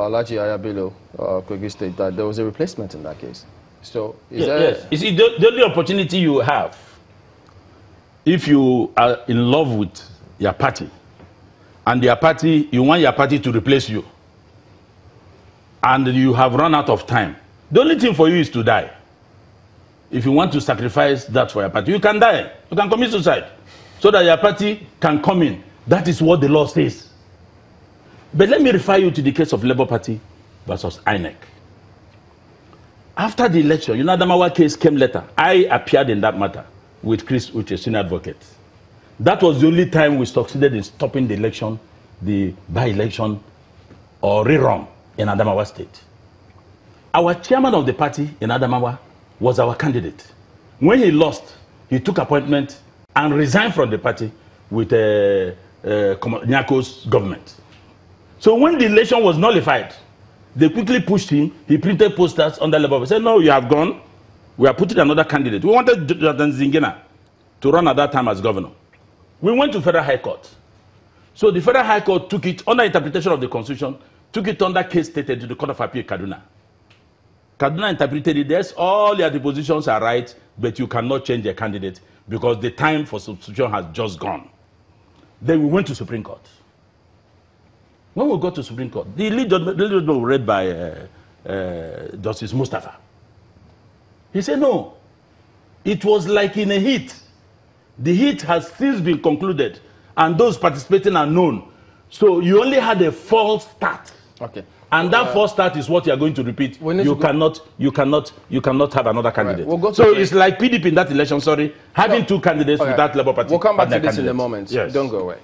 Alaji Yahaya Bello, uh, Kogi State, that there was a replacement in that case. So, is Yeah, there... yes. You see, the, the only opportunity you have, if you are in love with your party, and your party, you want your party to replace you, and you have run out of time, the only thing for you is to die. If you want to sacrifice that for your party, you can die. You can commit suicide, so that your party can come in. That is what the law says. But let me refer you to the case of Labour Party versus INEC. After the election, you know, Adamawa case came later. I appeared in that matter with Chris Uche, senior advocate. That was the only time we succeeded in stopping the election, the by-election or rerun in Adamawa State. Our chairman of the party in Adamawa was our candidate. When he lost, he took appointment and resigned from the party with uh, uh, Nyako's government. So when the election was nullified, they quickly pushed him. He printed posters on the Labour. He said, no, you have gone. We are putting another candidate. We wanted Jonathan Zwingina to run at that time as governor. We went to Federal High Court. So the Federal High Court took it under interpretation of the Constitution, took it under case stated to the Court of Appeal Kaduna. Kaduna interpreted it, yes, all your depositions are right, but you cannot change a candidate because the time for substitution has just gone. Then we went to Supreme Court. When we got to Supreme Court, the lead judgment, the lead judgment was read by uh, uh, Justice Musdapher. He said, no, it was like in a heat. The heat has since been concluded, and those participating are known. So you only had a false start. Okay. And that false start is what you are going to repeat. You to cannot, you cannot, you cannot have another candidate. we'll so it's like PDP in that election. Sorry, having No. two candidates Okay. without Labour Party. We'll come back to this in a moment. Yes. Don't go away.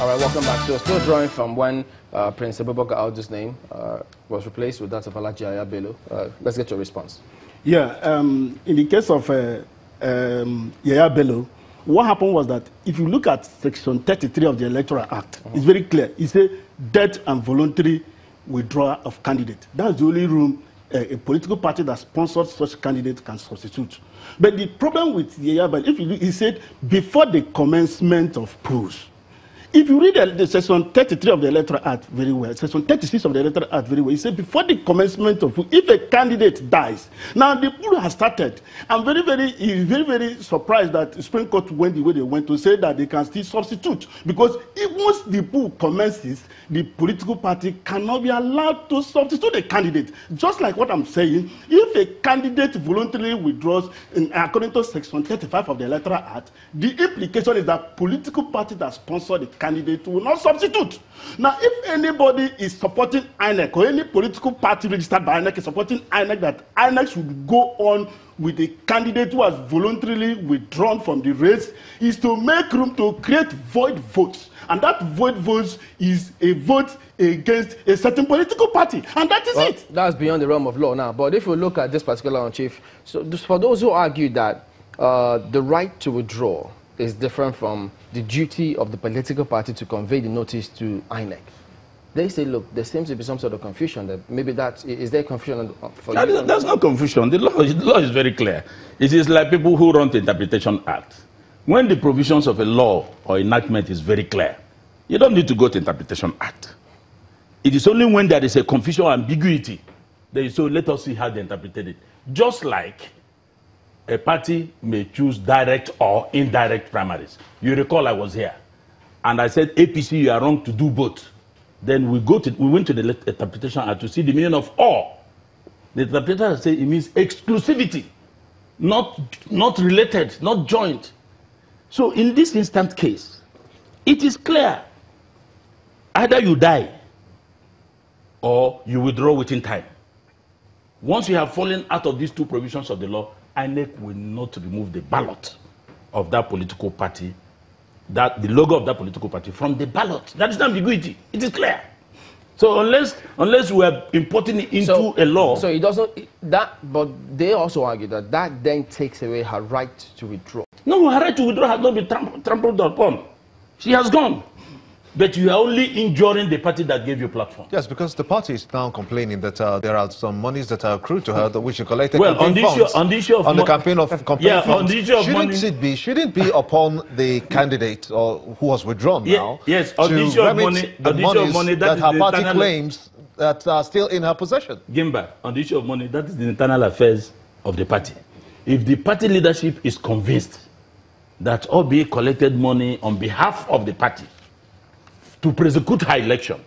All right, welcome back. So, still drawing from when uh, Prince Abubakar Audu's name uh, was replaced with that of Alaji Yahaya Bello. Uh, let's get your response. Yeah, um, in the case of uh, um, Yahaya Bello, what happened was that if you look at Section 33 of the Electoral Act, it's very clear. It says death and voluntary withdrawal of candidate. That's the only room uh, a political party that sponsors such candidate can substitute. But the problem with Yahaya Bello, if you look, he said before the commencement of polls, if you read the, section 33 of the Electoral Act very well, section 36 of the Electoral Act very well, it says before the commencement of, if a candidate dies, now the pool has started. I'm very, very, very, very surprised that the Supreme Court went the way they went to say that they can still substitute. Because once the pool commences, the political party cannot be allowed to substitute a candidate. Just like what I'm saying, if a candidate voluntarily withdraws, in, according to section 35 of the Electoral Act, the implication is that political party that sponsor the candidate will not substitute. Now, if anybody is supporting INEC or any political party registered by INEC is supporting INEC, that INEC should go on with a candidate who has voluntarily withdrawn from the race, is to make room to create void votes. And that void votes is a vote against a certain political party. And that is Well, it. that's beyond the realm of law now. But if we look at this particular on chief, so for those who argue that uh, the right to withdraw is different from the duty of the political party to convey the notice to INEC, they say, look, there seems to be some sort of confusion. That maybe that is there confusion on- for That you? is- That's no confusion. The law, is- the law is very clear. It is like people who run the Interpretation Act. When the provisions of a law or enactment is very clear, you don't need to go to Interpretation Act. It is only when there is a confusion or ambiguity that you say, oh, let us see how they interpreted it. Just like a party may choose direct or indirect primaries. You recall I was here, and I said, APC, you are wrong to do both. Then we go to we went to the interpretation act to see the meaning of all. The interpreter said it means exclusivity, not not related, not joint. So in this instant case, it is clear. Either you die or you withdraw within time. Once you have fallen out of these two provisions of the law, INEC will not remove the ballot of that political party, that the logo of that political party from the ballot. That is the ambiguity. It is clear. So unless unless we are importing it into a law, So it doesn't that, but they also argue that that then takes away her right to withdraw. no, her right to withdraw has not been tram- trampled upon. She has gone. But you are only injuring the party that gave you platform. Yes, because the party is now complaining that uh, there are some monies that are accrued to her that which she collected Well, on the issue- on the issue of on the campaign of campaign Yeah, on funds. the issue of shouldn't money- it be shouldn't be upon the candidate or who was withdrawn Ye- now yes, on the issue of money- the on the issue of money, that that, her the party claims that are still in her possession. Gimba, on the issue of money, that is the internal affairs of the party. If the party leadership is convinced that Oby collected money on behalf of the party to prosecute her election,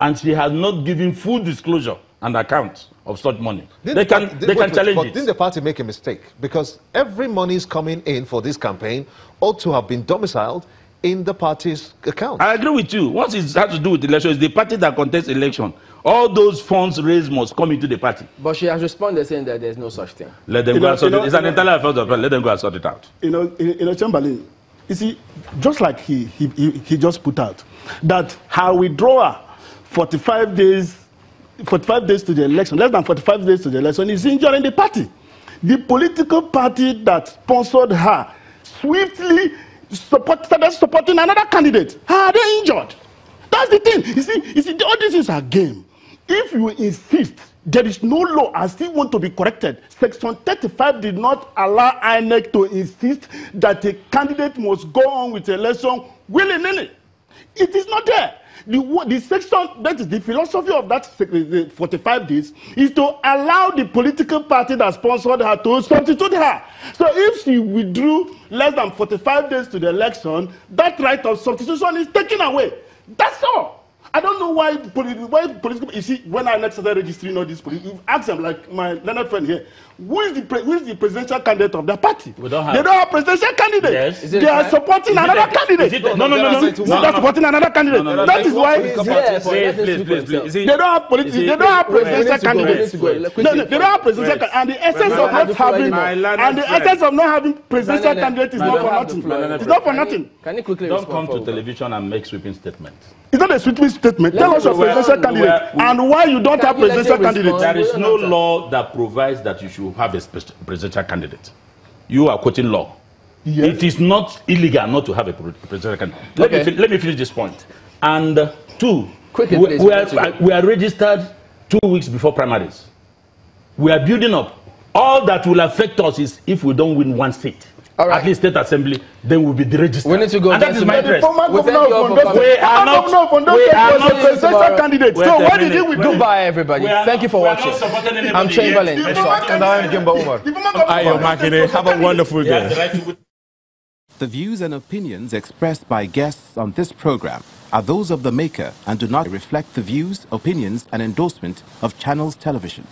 and she has not given full disclosure and account of such money, Didn't they the can, they wait, can wait, challenge but it. Didn't the party make a mistake? Because every money is coming in for this campaign ought to have been domiciled in the party's account. I agree with you. Once it has to do with election, it's the party that contests election. All those funds raised must come into the party. But she has responded saying that there's no such thing. Let them You go know- and sort you it. know- It's an you know- internal affairs of the party. Let them go and sort it out. you know, in, in a Chamberlain, you see, just like he, he, he, just put out, that her withdrawal 45 days, 45 days to the election, less than 45 days to the election, is injuring the party. The political party that sponsored her swiftly support, started supporting another candidate. How are they injured? That's the thing. You see, you see, all this is a game. If you insist there is no law and still want to be corrected, Section 35 did not allow INEC to insist that a candidate must go on with election willy-nilly. It is not there. The, the section, that is the philosophy of that sec- the 45 days, is to allow the political party that sponsored her to substitute her. So if she withdrew less than 45 days to the election, that right of substitution is taken away. That's all. I don't know why, poli- why political. You see, when I next started registering all these political, you ask them, like my Leonard friend here, who is the pre- who is the presidential candidate of their party? We don't have- They don't have presidential candidate. Yes. Is it They are right? supporting Is another candidate. is it a- no, no, no, no, that no. supporting another candidate. No, no, no, that is why Yes, they yes, Please, please, please, please. See- don't have politi- you see- they don't have presidential candidates. No, no, they don't have presidential Wait. candidate. And the essence of not having, and the essence of not having presidential candidate is not for nothing. It's not for nothing. Can you quickly Don't come to television and make sweeping statements. It's not a sweeping statement. Tell us your presidential candidate are- and why you don't have presidential candidate. There is no law that provides that you should have a presidential candidate. You are quoting law. Yes. It is not illegal not to have a pre- presidential candidate. Let, Okay. me, let me finish this point. And uh, two, Quickly, we, we, are, we are registered two weeks before primaries. We are building up. All that will affect us is if we don't win one seat. All right. At least state assembly, then we'll be deregistered. We need to go, And that is my gentlemen. interest. Former We governor of Ondo We are former not- governor of Ondo we are was a presidential tomorrow. candidate. So a why did he minute, withdraw? Goodbye, everybody. Thank you for not- we are watching. I'm anybody Chamberlain. yet. And I am Gimba Umar. the former governor Ayo of Ondo State Makinde, was a have a wonderful He has the day. The views and opinions expressed by guests on this program are those of the maker and do not reflect the views, opinions, and endorsement of Channels Television.